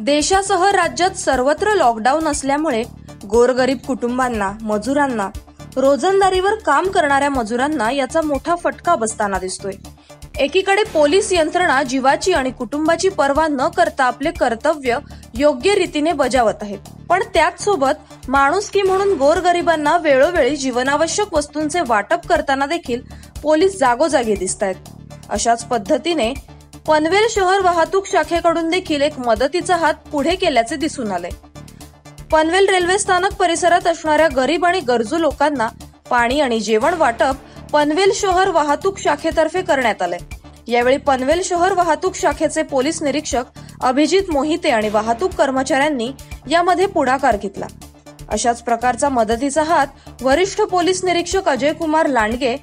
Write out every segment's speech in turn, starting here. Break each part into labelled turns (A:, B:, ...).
A: देशासह राज्यात सर्वत्र लॉकडाऊन असल्यामुळे गोरगरीब कुटुंबांना मजुरांना रोजंदारीवर काम करणाऱ्या मजुरांना याचा मोठा फटका बसताना दिसतोय. एकीकडे पोलीस यंत्रणा जीवाची आणि कुटुंबाची पर्वा न करता आपले कर्तव्य योग्य रीतीने बजावत आहेत. पण त्याच सोबत माणुसकी म्हणून गोरगरिबांना वेळोवेळी जीवनावश्यक वस्तूंचे वाटप करताना देखील पोलीस जागोजागी दिसत आहेत अशाच पद्धतीने पनवेल शहर वाहतूक शाखेकडून देखील एक मदतीचा हात पुढे केल्याचे दिसून आले. पनवेल रेल्वे स्थानक परिसरात असणाऱ्या गरीब आणि गरजू लोकांना पाणी आणि जेवण वाटप पनवेल शहर वाहतूक शाखेतर्फे करण्यात आले. यावेळी पनवेल शहर वाहतूक शाखेचे पोलीस निरीक्षक अभिजित मोहिते आणि वाहतूक कर्मचाऱ्यांनी यामध्ये पुढाकार घेतला. अशाच प्रकारचा मदतीचा हात वरिष्ठ पोलीस निरीक्षक अजय कुमार लांडगे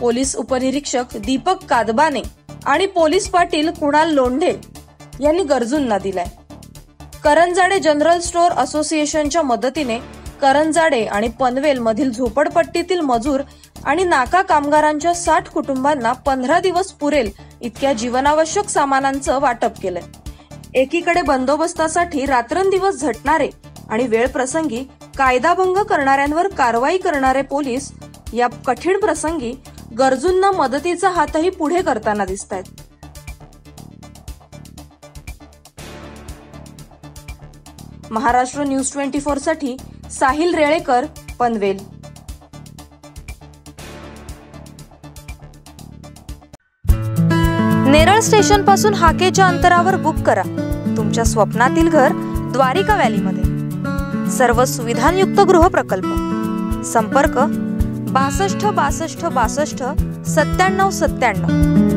A: पोलीस उपनिरीक्षक दीपक कादबाने आणि पोलीस पाटील कुणाल लोंढे यांनी गरजूंना दिलाय. करंजाडे जनरल स्टोअर असोसिएशनच्या मदतीने करंजाडे आणि पनवेल मधील झोपडपट्टीतील मजूर आणि नाका कामगारांच्या साठ कुटुंबांना पंधरा दिवस पुरेल इतक्या जीवनावश्यक सामानांचं वाटप केलंय. एकीकडे बंदोबस्तासाठी रात्रंदिवस झटणारे आणि वेळ प्रसंगी कायदाभंग करणाऱ्यांवर कारवाई करणारे पोलीस या कठीण प्रसंगी गरजूंना मदतीचा हातही पुढे करताना दिसत आहेत महाराष्ट्र न्यूज ट्वेंटी फोरसाठी साहिल रेळेकर पनवेल. नेरळ स्टेशनपासून हाकेच्या अंतरावर बुक करा. तुमच्या स्वप्नातील घर द्वारिका व्हॅलीमध्ये. सर्व सुविधांयुक्त गृहप्रकल्प. संपर्क बासष्ट बासष्ट बासष्ट सत्त्याण्णव सत्त्याण्णव.